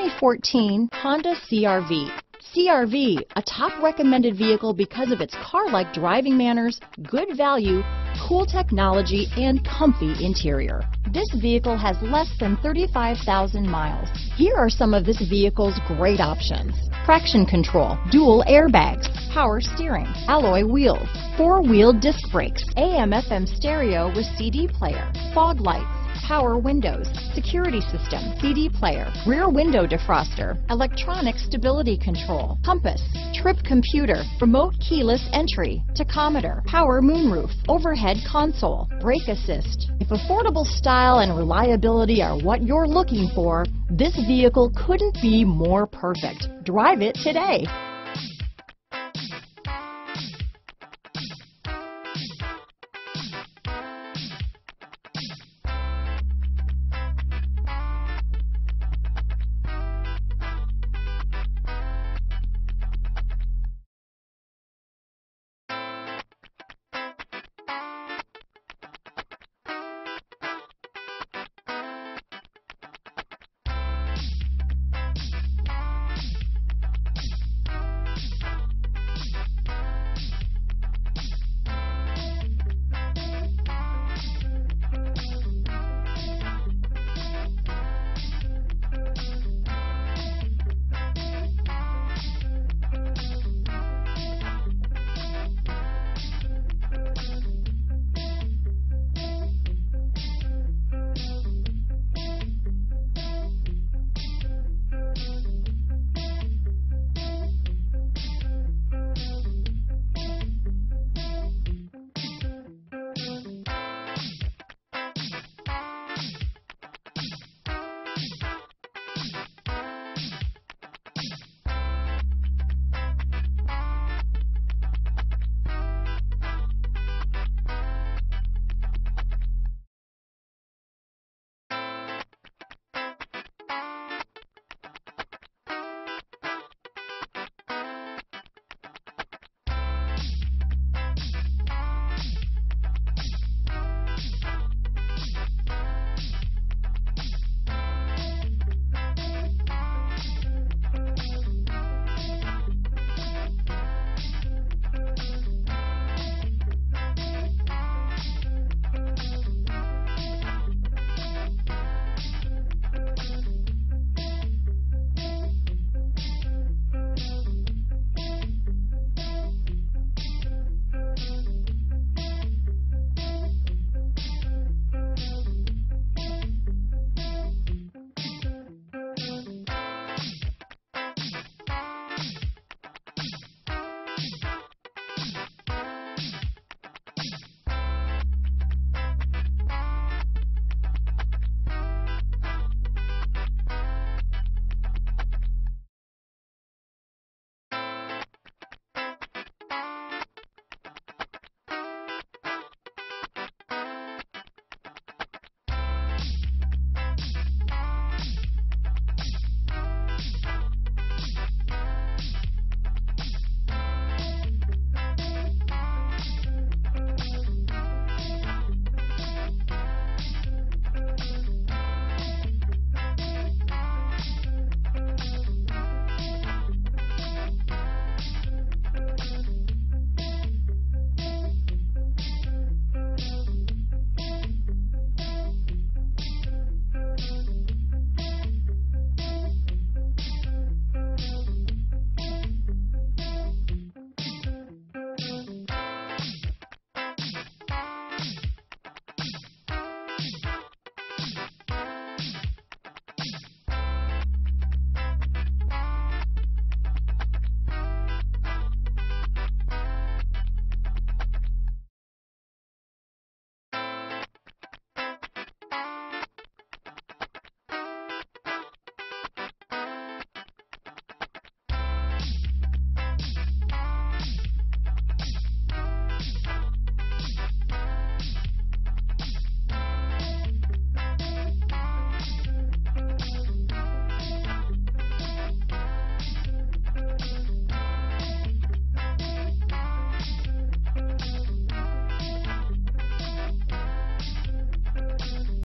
2014 Honda CRV. CRV, a top recommended vehicle because of its car-like driving manners, good value, cool technology, and comfy interior. This vehicle has less than 35,000 miles. Here are some of this vehicle's great options. Traction control, dual airbags, power steering, alloy wheels, four-wheel disc brakes, AM FM stereo with CD player, fog lights, power windows, security system, CD player, rear window defroster, electronic stability control, compass, trip computer, remote keyless entry, tachometer, power moonroof, overhead console, brake assist. If affordable style and reliability are what you're looking for, this vehicle couldn't be more perfect. Drive it today.